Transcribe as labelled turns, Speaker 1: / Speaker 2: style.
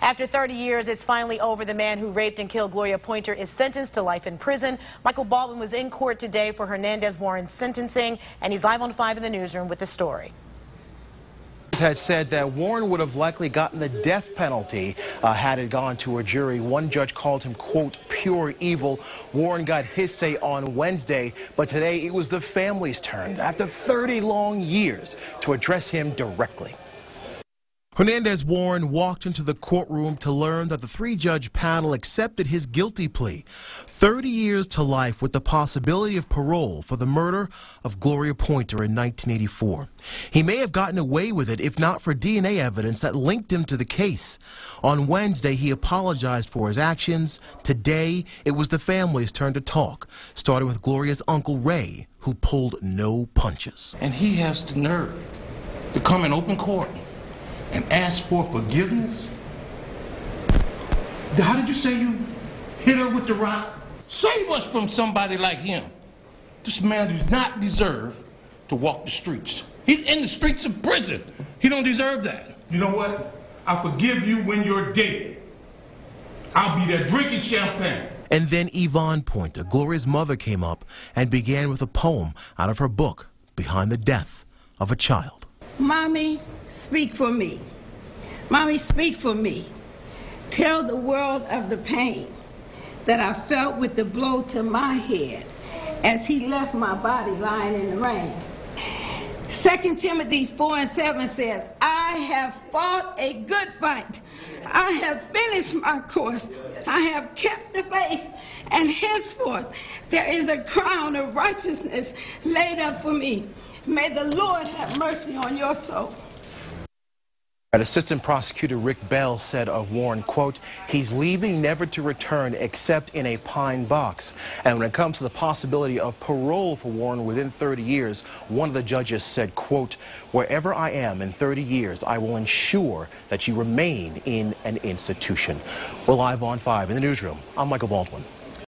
Speaker 1: After 30 years, it's finally over. The man who raped and killed Gloria Pointer is sentenced to life in prison. Michael Baldwin was in court today for Hernandez Warren's sentencing, and he's live on 5 in the newsroom with the story
Speaker 2: had said that Warren would have likely gotten the death penalty uh, had it gone to a jury. One judge called him, quote, pure evil. Warren got his say on Wednesday, but today it was the family's turn, after 30 long years, to address him directly. Hernandez Warren walked into the courtroom to learn that the three judge panel accepted his guilty plea 30 years to life with the possibility of parole for the murder of Gloria Pointer in 1984. He may have gotten away with it if not for DNA evidence that linked him to the case. On Wednesday, he apologized for his actions. Today, it was the family's turn to talk, starting with Gloria's uncle Ray, who pulled no punches.
Speaker 3: And he has the nerve to come in open court and ask for forgiveness? How did you say you hit her with the rock? Save us from somebody like him. This man does not deserve to walk the streets. He's in the streets of prison. He don't deserve that. You know what? I forgive you when you're dead. I'll be there drinking champagne.
Speaker 2: And then Yvonne Pointer, Gloria's mother, came up and began with a poem out of her book, Behind the Death of a Child.
Speaker 4: Mommy, speak for me. Mommy, speak for me. Tell the world of the pain that I felt with the blow to my head as he left my body lying in the rain. 2 Timothy 4 and 7 says, I have fought a good fight. I have finished my course. I have kept the faith. And henceforth, there is a crown of righteousness laid up for me. May the Lord have mercy on your soul.
Speaker 2: Assistant Prosecutor Rick Bell said of Warren, quote, he's leaving never to return except in a pine box. And when it comes to the possibility of parole for Warren within 30 years, one of the judges said, quote, wherever I am in 30 years, I will ensure that you remain in an institution. We're live on 5 in the newsroom. I'm Michael Baldwin.